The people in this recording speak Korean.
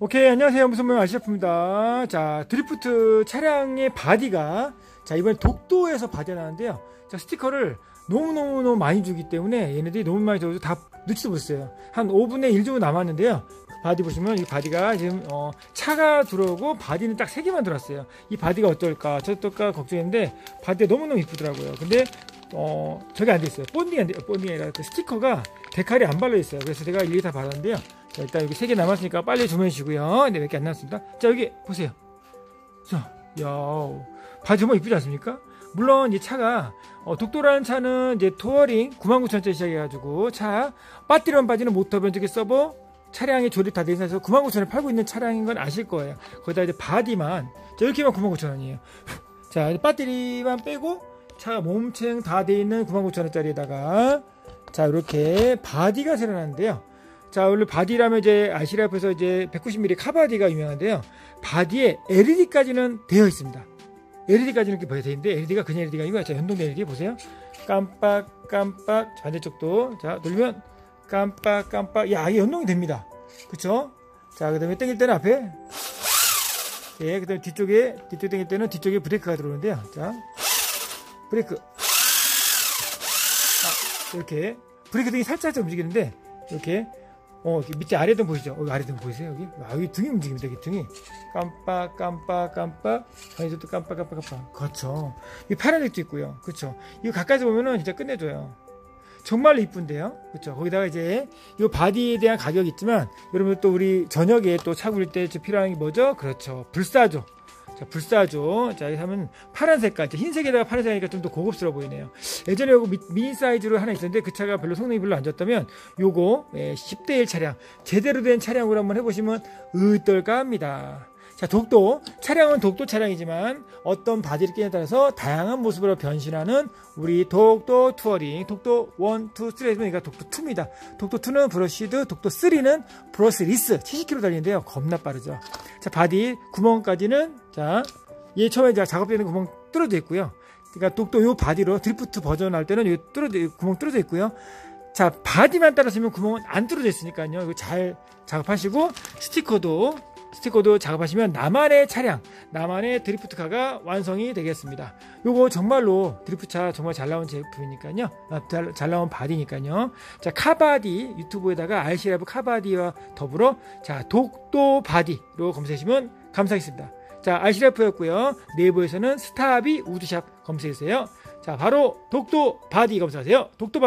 오케이 안녕하세요. 무선 모형 RC라이프입니다. 자 드리프트 차량의 바디가 자 이번에 독도에서 바디가 나는데요. 자 스티커를 너무너무너무 많이 주기 때문에 얘네들이 너무 많이 줘서 다 넣지도 못했어요. 한 5분의 1 정도 남았는데요. 바디 보시면 이 바디가 지금 어, 차가 들어오고 바디는 딱 3개만 들어왔어요. 이 바디가 어떨까 저떨까 걱정했는데 바디가 너무너무 이쁘더라고요. 근데 어 저게 안 돼 있어요 bonding이 안 돼, bonding이 아니라 그 스티커가 데칼이 안 발려 있어요 그래서 제가 일일이 다 발랐는데요 자, 일단 여기 3개 남았으니까 빨리 주문해주시고요. 네, 몇개 안 남았습니다. 자, 여기 보세요. 자, 야 바디 정말 이쁘지 않습니까? 물론 이 차가 어, 독도라는 차는 이제 touring 99,000원짜리 시작해가지고 차 배터리만 빠지는 모터 변속기 servo 차량이 조립 다 되어 있어서 99,000원에 팔고 있는 차량인 건 아실 거예요. 거기다 이제 바디만 자, 이렇게만 99,000원이에요. 자, 배터리만 빼고 차 몸통 다 되어 있는 99,000원짜리에다가 자, 이렇게 바디가 새로 나는데요. 자, 원래 바디라면 이제 RC라이프에서 이제 190mm 카바디가 유명한데요. 바디에 LED까지는 되어 있습니다. LED까지는 이렇게 되어 있는데 LED가 그냥 LED가 아니고 자, 연동 LED 보세요. 깜빡 깜빡 반대쪽도 자, 돌리면 깜빡 깜빡 야, 이게 연동이 됩니다. 그쵸? 자, 그다음에 당길 때는 앞에 예, 그다음에 뒤쪽에 뒤쪽 당길 때는 뒤쪽에 브레이크가 들어오는데요. 자. 브레이크. 아, 이렇게 브레이크 등이 살짝 움직이는데 이렇게 어, 밑에 아래등 보이죠? 여기 아래등 보이세요? 여기? 아, 여기 등이 움직입니다. 여기 등이. 깜빡, 깜빡, 깜빡. 여기서도 깜빡, 깜빡, 깜빡. 그렇죠. 이 파란색도 있고요. 그렇죠. 이거 가까이서 보면은 진짜 끝내줘요. 정말 이쁜데요. 그렇죠. 거기다가 이제 이 바디에 대한 가격이 있지만 여러분 또 우리 저녁에 또 차 굴릴 때 필요한 게 뭐죠? 그렇죠. 불사조. 자, 불사조. 자, 여기 하면 파란 색깔. 흰색에다가 파란색이니까 좀 더 고급스러워 보이네요. 예전에 요거 미니 사이즈로 하나 있었는데 그 차가 별로 성능이 별로 안 좋았다면 요거 예, 10대1 차량 제대로 된 차량으로 한번 해보시면 어떨까 합니다. 자, 독도. 차량은 독도 차량이지만 어떤 바디를 끼냐에 따라서 다양한 모습으로 변신하는 우리 독도 touring. 독도 1, 2, 3 그러니까 독도 2입니다. 독도 2는 brushed, 독도 3는 brushless. 70km 달리는데요. 겁나 빠르죠. 자, 바디 구멍까지는 자, 얘 처음에 작업되는 구멍 뚫어져 있고요. 그러니까 독도 요 바디로 드리프트 버전 할 때는 요 뚫어져 구멍 뚫어져 있고요. 자, 바디만 따로 사면 구멍은 안 뚫어져 있으니까요. 이거 잘 작업하시고 스티커도 스티커도 작업하시면 나만의 차량, 나만의 드리프트카가 완성이 되겠습니다. 요거 정말로 드리프트차 정말 잘 나온 제품이니까요. 아, 잘, 잘, 나온 바디니까요. 자, 카바디 유튜브에다가 RC라브 카바디와 더불어 자, 독도 바디로 검색하시면 감사하겠습니다. 자, RC라프였고요. 네이버에서는 스타비 우드샵 검색해주세요. 자, 바로 독도 바디 검색하세요. 독도 바디.